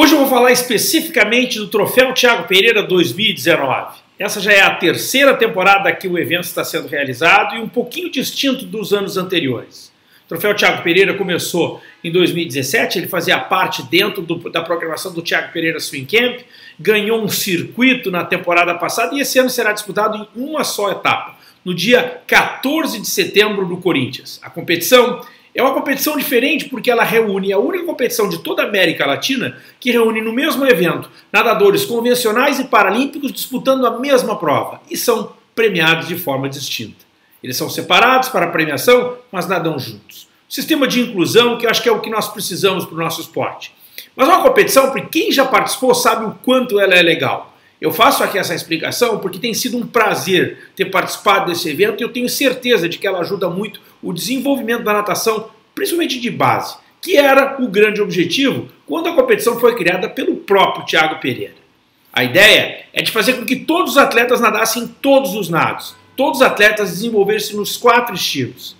Hoje eu vou falar especificamente do Troféu Thiago Pereira 2019. Essa já é a terceira temporada que o evento está sendo realizado e um pouquinho distinto dos anos anteriores. O Troféu Thiago Pereira começou em 2017, ele fazia parte dentro do, da programação do Thiago Pereira Swing Camp, ganhou um circuito na temporada passada e esse ano será disputado em uma só etapa, no dia 14 de setembro no Corinthians. A competição é uma competição diferente porque ela reúne a única competição de toda a América Latina que reúne no mesmo evento nadadores convencionais e paralímpicos disputando a mesma prova e são premiados de forma distinta. Eles são separados para a premiação, mas nadam juntos. sistema de inclusão que eu acho que é o que nós precisamos para o nosso esporte. Mas uma competição, porque quem já participou sabe o quanto ela é legal. Eu faço aqui essa explicação porque tem sido um prazer ter participado desse evento e eu tenho certeza de que ela ajuda muito o desenvolvimento da natação, principalmente de base, que era o grande objetivo quando a competição foi criada pelo próprio Tiago Pereira. A ideia é de fazer com que todos os atletas nadassem todos os nados, todos os atletas desenvolvessem nos quatro estilos.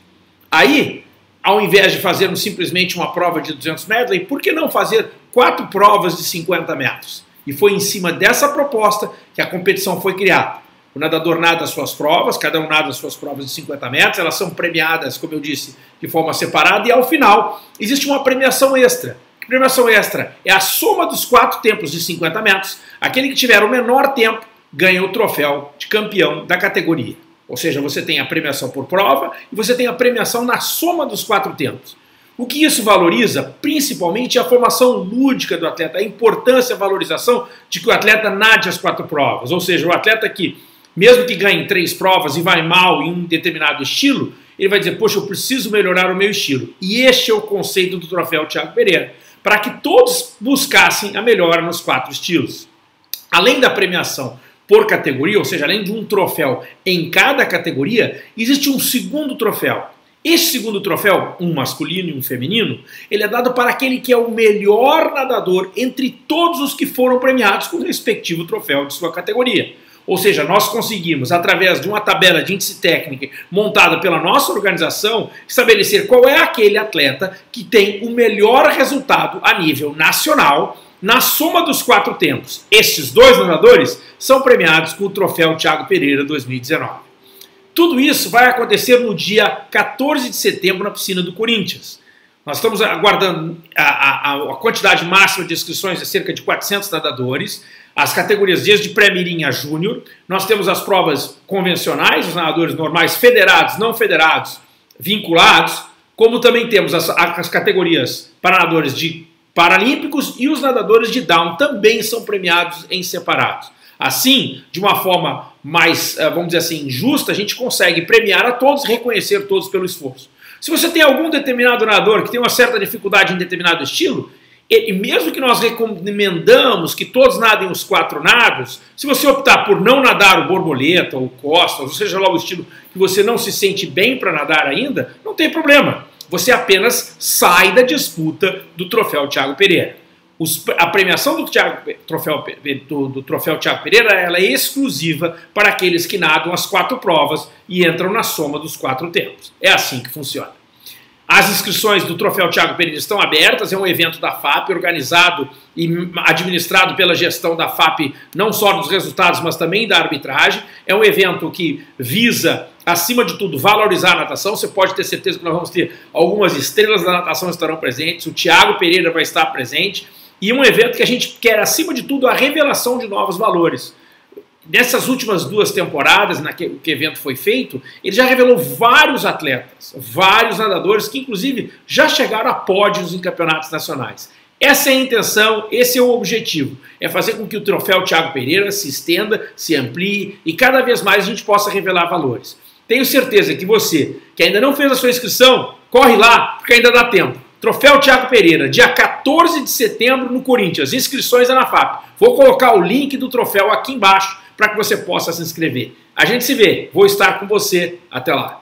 Aí, ao invés de fazermos simplesmente uma prova de 200 metros, por que não fazer quatro provas de 50 metros? E foi em cima dessa proposta que a competição foi criada. O nadador nada as suas provas, cada um nada as suas provas de 50 metros, elas são premiadas, como eu disse, de forma separada, e ao final existe uma premiação extra. Que premiação extra é a soma dos quatro tempos de 50 metros. Aquele que tiver o menor tempo ganha o troféu de campeão da categoria. Ou seja, você tem a premiação por prova e você tem a premiação na soma dos quatro tempos. O que isso valoriza, principalmente, a formação lúdica do atleta, a importância, a valorização de que o atleta nade as quatro provas. Ou seja, o atleta que, mesmo que ganhe três provas e vai mal em um determinado estilo, ele vai dizer, poxa, eu preciso melhorar o meu estilo. E este é o conceito do troféu Thiago Pereira, para que todos buscassem a melhora nos quatro estilos. Além da premiação por categoria, ou seja, além de um troféu em cada categoria, existe um segundo troféu, esse segundo troféu, um masculino e um feminino, ele é dado para aquele que é o melhor nadador entre todos os que foram premiados com o respectivo troféu de sua categoria. Ou seja, nós conseguimos, através de uma tabela de índice técnico montada pela nossa organização, estabelecer qual é aquele atleta que tem o melhor resultado a nível nacional na soma dos quatro tempos. Estes dois nadadores são premiados com o troféu Thiago Pereira 2019. Tudo isso vai acontecer no dia 14 de setembro na piscina do Corinthians. Nós estamos aguardando a, a, a quantidade máxima de inscrições, é cerca de 400 nadadores, as categorias desde pré-mirim a júnior. Nós temos as provas convencionais, os nadadores normais, federados, não federados, vinculados, como também temos as, as categorias para nadadores de paralímpicos e os nadadores de down também são premiados em separados. Assim, de uma forma mais, eh, vamos dizer assim, justa, a gente consegue premiar a todos reconhecer todos pelo esforço. Se você tem algum determinado nadador que tem uma certa dificuldade em determinado estilo, e mesmo que nós recomendamos que todos nadem os quatro nados, se você optar por não nadar o borboleta ou costa, ou seja lá o estilo que você não se sente bem para nadar ainda, não tem problema. Você apenas sai da disputa do troféu Thiago Pereira. Os, a premiação do, Thiago, troféu, do, do troféu Thiago Pereira ela é exclusiva para aqueles que nadam as quatro provas e entram na soma dos quatro tempos. É assim que funciona. As inscrições do Troféu Thiago Pereira estão abertas, é um evento da FAP, organizado e administrado pela gestão da FAP, não só dos resultados, mas também da arbitragem. É um evento que visa, acima de tudo, valorizar a natação. Você pode ter certeza que nós vamos ter algumas estrelas da natação estarão presentes, o Thiago Pereira vai estar presente, e um evento que a gente quer, acima de tudo, a revelação de novos valores. Nessas últimas duas temporadas, na que, que o evento foi feito, ele já revelou vários atletas, vários nadadores que, inclusive, já chegaram a pódios em campeonatos nacionais. Essa é a intenção, esse é o objetivo. É fazer com que o troféu Thiago Pereira se estenda, se amplie e cada vez mais a gente possa revelar valores. Tenho certeza que você, que ainda não fez a sua inscrição, corre lá, porque ainda dá tempo. Troféu Tiago Pereira, dia 14 de setembro no Corinthians. Inscrições é na FAP. Vou colocar o link do troféu aqui embaixo para que você possa se inscrever. A gente se vê. Vou estar com você. Até lá.